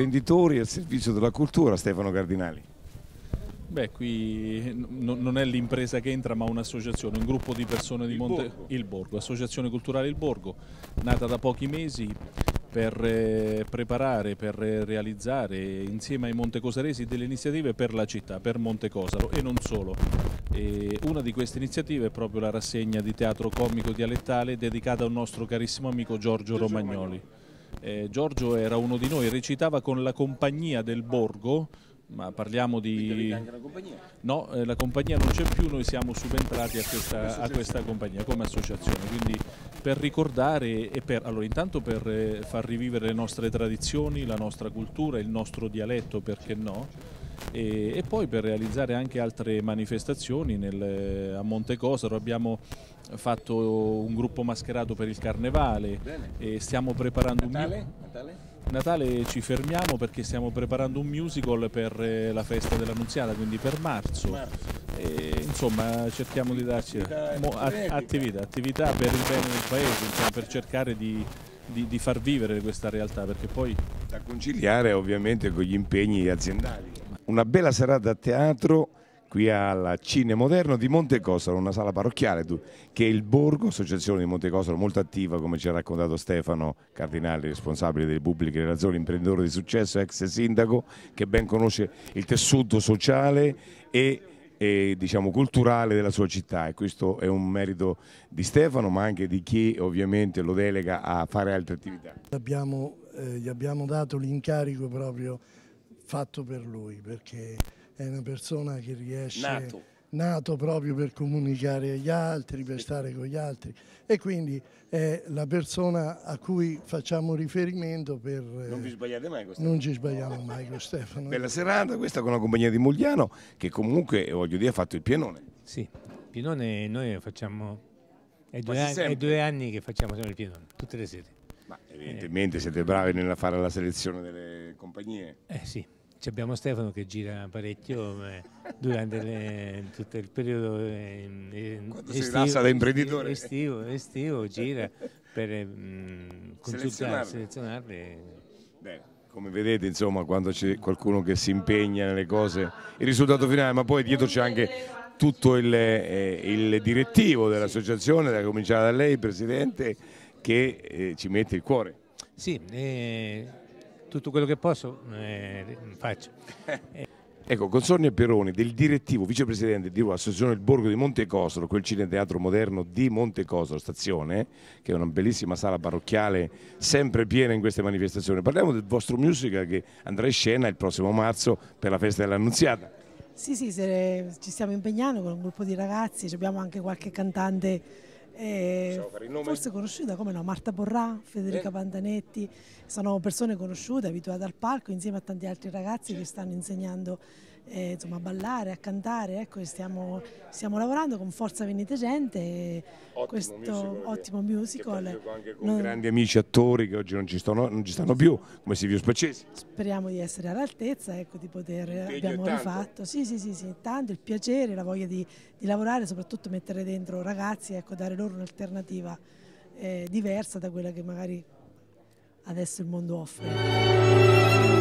imprenditori al servizio della cultura, Stefano Cardinali. Beh, qui non è l'impresa che entra ma un'associazione, un gruppo di persone di il Monte... Borgo. Il Borgo, Associazione Culturale Il Borgo, nata da pochi mesi per eh, preparare, per eh, realizzare insieme ai montecosaresi delle iniziative per la città, per Montecosaro e non solo. E una di queste iniziative è proprio la rassegna di teatro comico dialettale dedicata a un nostro carissimo amico Giorgio Romagnoli. Eh, Giorgio era uno di noi, recitava con la compagnia del Borgo, ma parliamo di... No, eh, la compagnia non c'è più, noi siamo subentrati a questa, a questa compagnia come associazione, quindi per ricordare e per, allora, intanto per eh, far rivivere le nostre tradizioni, la nostra cultura, il nostro dialetto, perché no? E, e poi per realizzare anche altre manifestazioni nel, a Montecosaro abbiamo fatto un gruppo mascherato per il carnevale e stiamo preparando un... Natale? Natale ci fermiamo perché stiamo preparando un musical per eh, la festa dell'Annunziata, quindi per marzo. E, insomma, cerchiamo di darci mo- a- attività, attività per il bene del paese, insomma, per cercare di, di- di far vivere questa realtà, perché poi Da conciliare ovviamente con gli impegni aziendali. Una bella serata a teatro qui al Cine Moderno di Montecosaro, una sala parrocchiale che è il Borgo, associazione di Montecosaro molto attiva come ci ha raccontato Stefano Cardinali, responsabile delle pubbliche relazioni, imprenditore di successo, ex sindaco, che ben conosce il tessuto sociale e, e, diciamo, culturale della sua città e questo è un merito di Stefano ma anche di chi ovviamente lo delega a fare altre attività. Abbiamo, eh, gli abbiamo dato l'incarico proprio fatto per lui perché è una persona che riesce Nato. nato proprio per comunicare agli altri, per stare con gli altri e quindi è la persona a cui facciamo riferimento per eh, Non vi sbagliate mai questo? non ci sbagliamo mai con Stefano. Bella serata, questa con la compagnia di Mugliano che comunque, voglio dire, ha fatto il pienone. Sì, Pienone noi facciamo, è due, anni, è due anni che facciamo sempre il Pienone, tutte le sere. Ma evidentemente siete bravi nel fare la selezione delle compagnie. Eh sì, abbiamo Stefano che gira parecchio durante le- tutto il periodo eh, Quando si rilassa da imprenditore. estivo, estivo gira per mh, consultare, Selezionarle. selezionarle. Beh, come vedete, insomma, quando c'è qualcuno che si impegna nelle cose, il risultato finale, ma poi dietro c'è anche tutto il, eh, il direttivo dell'associazione, da cominciare da lei, Presidente, che eh, ci mette il cuore. Sì, eh, tutto quello che posso eh, faccio. Ecco, con Sonia Peroni, del direttivo vicepresidente di Associazione Il Borgo di Montecosaro, quel cineteatro moderno di Montecosaro Stazione, che è una bellissima sala parrocchiale sempre piena in queste manifestazioni. Parliamo del vostro musical che andrà in scena il prossimo marzo per la festa dell'Annunziata. Sì, sì, se- ci stiamo impegnando con un gruppo di ragazzi, ci abbiamo anche qualche cantante eh, forse conosciuta, come no, Marta Porrà, Federica Pantanetti, sono persone conosciute, abituate al palco insieme a tanti altri ragazzi che stanno insegnando eh, insomma, a ballare, a cantare, ecco, stiamo, stiamo lavorando con Forza Venite Gente, e questo ottimo musical. anche con Non- grandi amici attori che oggi non ci, stanno, non ci stanno più, come Silvio Spaccesi. Speriamo di essere all'altezza, ecco, di poter, abbiamo tanto? rifatto, sì sì sì, sì, tanto il piacere, la voglia di, di lavorare, soprattutto mettere dentro ragazzi, ecco, dare loro un'alternativa eh, diversa da quella che magari adesso il mondo offre.